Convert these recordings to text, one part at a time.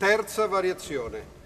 Terza variazione.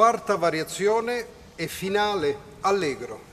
Quarta variazione e finale allegro.